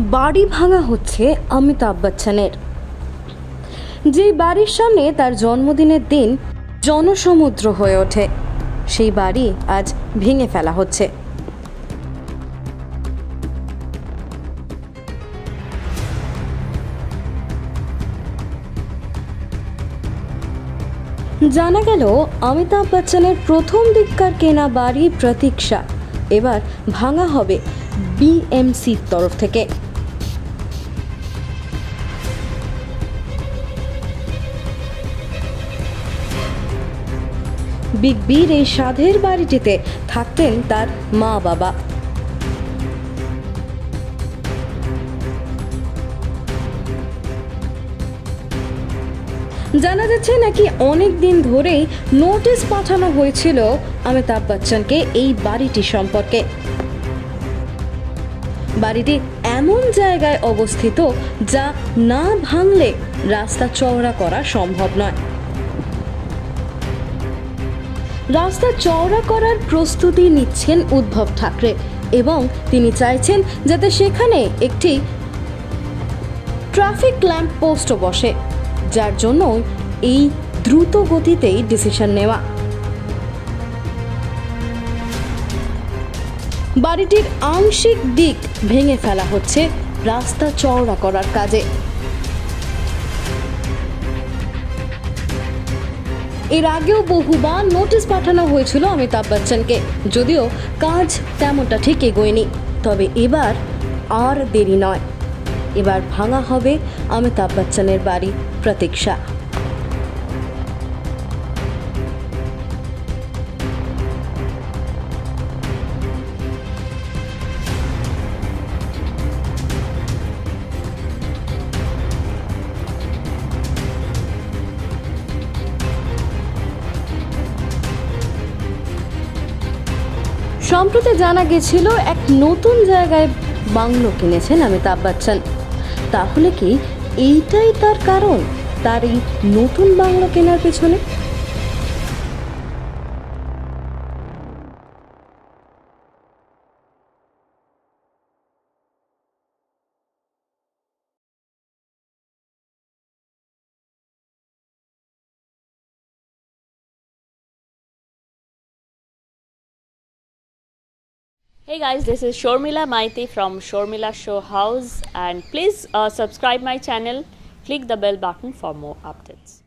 বাড়ি ভাঙা হচ্ছে অমিতাভ বচ্চনের। যে বাড়ির সামনে তার জন্মদিনের দিন জনসমুদ্র হয়ে ওঠে, সেই বাড়ি আজ ভেঙে ফেলা হচ্ছে। জানা গেল, অমিতাভ বচ্চনের প্রথম দিককার কেনা বাড়ি প্রতীক্ষা। এবার ভাঙা হবে বিএমসির তরফ থেকে। বিগ বির এই সাধের বাড়িটিতে থাকতেন তার মা বাবা। জানা যাচ্ছে নাকি অনেক দিন ধরেই নোটিশ পাঠানো হয়েছিল অমিতাভ বচ্চনকে এই বাড়িটি সম্পর্কে। বাড়িটি এমন জায়গায় অবস্থিত যা না ভাঙলে রাস্তা চওড়া করা সম্ভব নয়। রাস্তা চওড়া করার প্রস্তুতি নিচ্ছেন উদ্ধব ঠাকরে এবং তিনি চাইছেন যাতে সেখানে একটি ট্রাফিক ল্যাম্প পোস্টও বসে, যার জন্য এই দ্রুত গতিতেই ডিসিশন নেওয়া। বাড়িটির আংশিক দিক ভেঙে ফেলা হচ্ছে রাস্তা চওড়া করার কাজে। এর আগেও বহুবার নোটিশ পাঠানো হয়েছিল অমিতাভ বচ্চনকে। যদিও কাজ তেমনটা ঠিক এগোয়নি। তবে এবার আর দেরি নয়। এবার ভাঙা হবে অমিতাভ বচ্চনের বাড়ি প্রতীক্ষা। সম্প্রতি জানা গেছিল, এক নতুন জায়গায় বাংলো কিনেছেন অমিতাভ বচ্চন। তাহলে কি এইটাই তার কারণ? তার এই নতুন বাংলো কেনার পেছনে? Hey guys, this is Shormila Maiti from Shormila Show House and please uh, subscribe my channel, click the bell button for more updates.